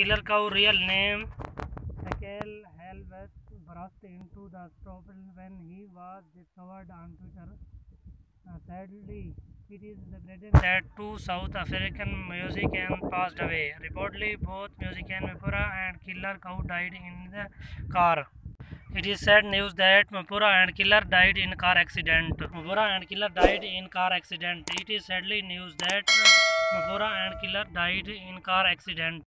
killer cow real name Raquel Helvet burst into the stable when he was discovered on Twitter. Uh, sadly, it is regretted that two South African musicians passed away. Reportedly, both musician Mapura and Killer Cow died in the car. It is sad news that Mapura and Killer died in car accident. Mapura and Killer died in car accident. It is sadly news that Mapura and Killer died in car accident.